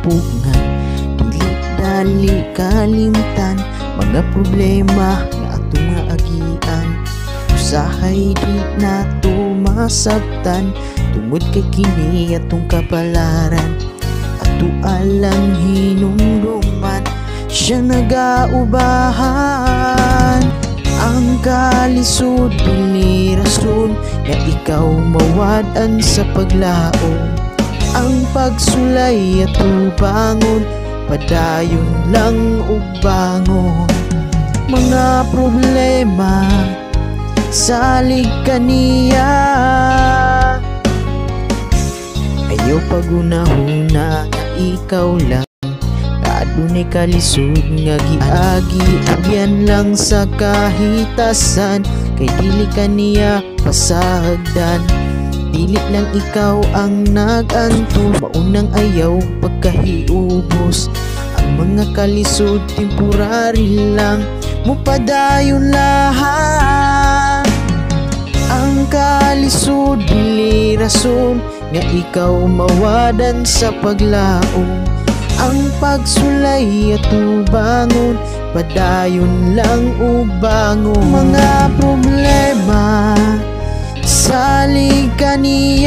kapugngan Dili dali kalimtan Mga problema nga atong nga agian Usahay di na masabtan Tungod kay kini atong kapalaran. Ato alang hinumduman Siya nagaubahan. Ang kalisod ni rason Nga ikaw mawadan sa paglaong Ang pagsulay at bangon Padayon lang ug bangon Mga problema Salig kaniya Ayaw pagunahuna ikaw lang. Adunay kalisod nga giagi. Yan lang sa kahitasan. Kay dili kaniya pasagdan Dili lang ikaw ang naganto. Maunang ayaw pagkahiubos. Ang mga kalisod temporary lang. Mupadayon lahat. Ang kalisod dili rason Nga ikaw mawadan sa paglaong. Ang pagsulay at ubangon Padayon lang ubangon. Mga problema Salig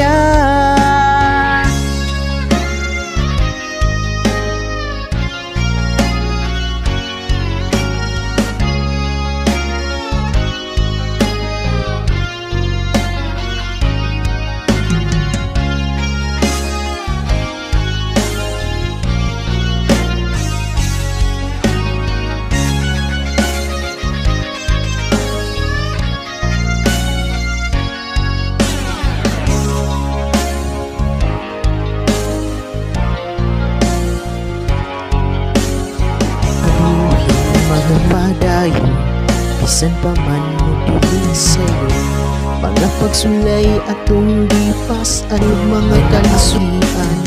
padayon Bisan pa man dili sa'yo. Mga pagsulay atong lipas Anong mga kalisuan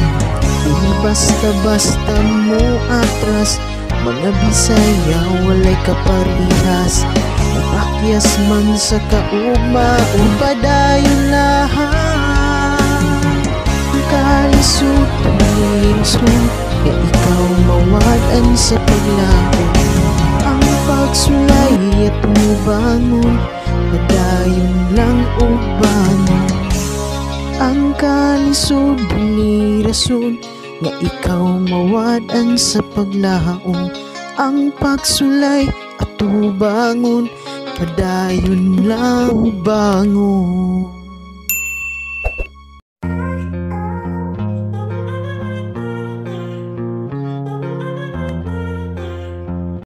Dili basta-basta mo atras. Mga bisaya walay kaparihas Napakyas man sa kaugma Padayon lahat. Ang kalisod Tumilinsun Kaya ikaw mawadan sa paglaho ubangon Padayon lang ubangon Ang kalisod ni rason Nga ikaw mawadan sa paglaong. Ang pagsulay at ubangon Padayon lang ubangon